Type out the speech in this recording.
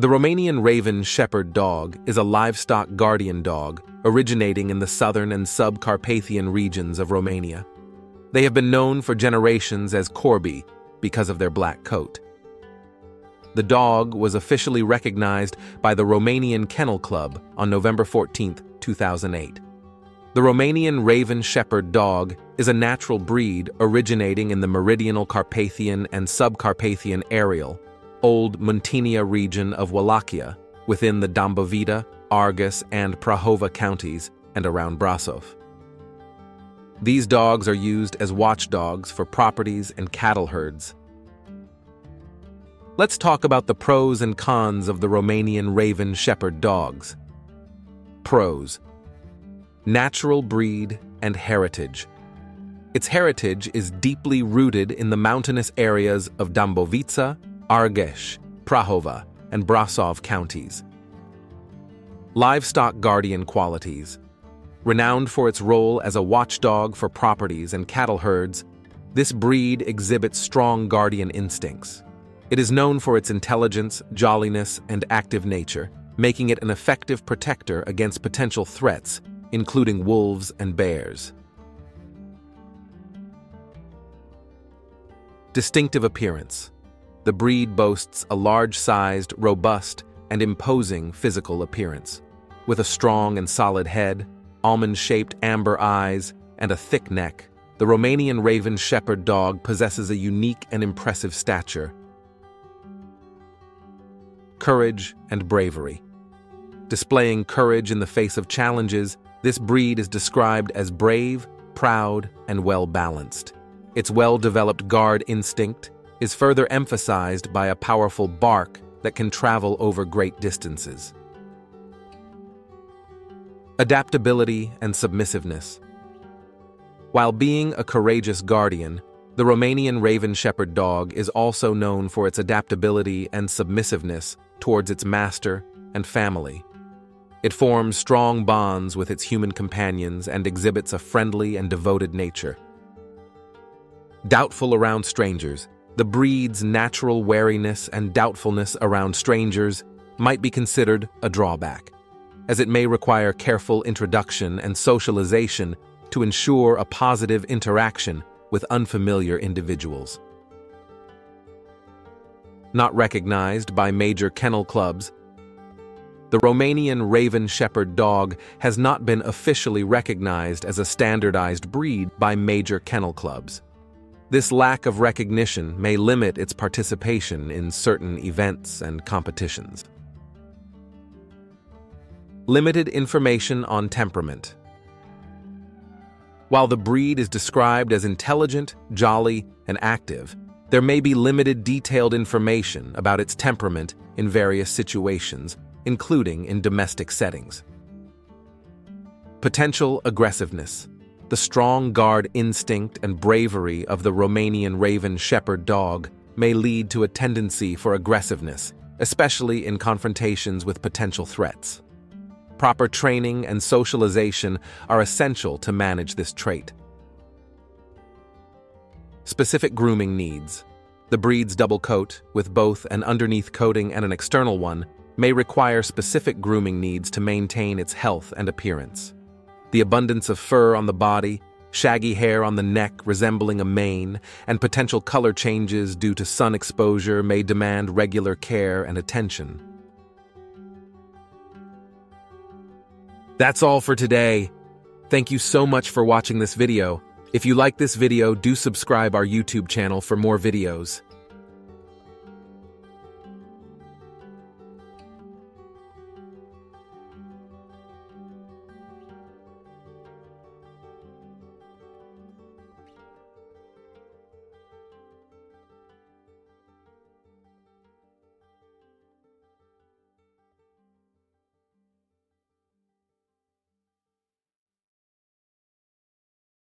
The Romanian Raven Shepherd dog is a livestock guardian dog originating in the southern and subcarpathian regions of Romania. They have been known for generations as Corbi because of their black coat. The dog was officially recognized by the Romanian Kennel Club on November 14, 2008. The Romanian Raven Shepherd dog is a natural breed originating in the meridional Carpathian and subcarpathian areal, old Muntenia region of Wallachia, within the Dâmbovița, Argeș, and Prahova counties and around Brasov. These dogs are used as watchdogs for properties and cattle herds. Let's talk about the pros and cons of the Romanian Raven Shepherd dogs. Pros Natural breed and heritage. Its heritage is deeply rooted in the mountainous areas of Dâmbovița, Argeș, Prahova, and Brasov counties. Livestock guardian qualities. Renowned for its role as a watchdog for properties and cattle herds, this breed exhibits strong guardian instincts. It is known for its intelligence, jolliness, and active nature, making it an effective protector against potential threats including wolves and bears. Distinctive appearance. The breed boasts a large-sized, robust, and imposing physical appearance. With a strong and solid head, almond-shaped amber eyes, and a thick neck, the Romanian Raven Shepherd dog possesses a unique and impressive stature. Courage and bravery. Displaying courage in the face of challenges this breed is described as brave, proud, and well-balanced. Its well-developed guard instinct is further emphasized by a powerful bark that can travel over great distances. Adaptability and submissiveness. While being a courageous guardian, the Romanian Raven Shepherd dog is also known for its adaptability and submissiveness towards its master and family. It forms strong bonds with its human companions and exhibits a friendly and devoted nature. Doubtful around strangers, the breed's natural wariness and doubtfulness around strangers might be considered a drawback, as it may require careful introduction and socialization to ensure a positive interaction with unfamiliar individuals. Not recognized by major kennel clubs, the Romanian Raven Shepherd dog has not been officially recognized as a standardized breed by major kennel clubs. This lack of recognition may limit its participation in certain events and competitions. Limited information on temperament. While the breed is described as intelligent, jolly, and active, there may be limited detailed information about its temperament in various situations including in domestic settings. Potential aggressiveness. The strong guard instinct and bravery of the Romanian Raven Shepherd dog may lead to a tendency for aggressiveness, especially in confrontations with potential threats. Proper training and socialization are essential to manage this trait. Specific grooming needs. The breed's double coat, with both an underneath coating and an external one, may require specific grooming needs to maintain its health and appearance. The abundance of fur on the body, shaggy hair on the neck resembling a mane, and potential color changes due to sun exposure may demand regular care and attention. That's all for today. Thank you so much for watching this video. If you like this video, do subscribe our YouTube channel for more videos.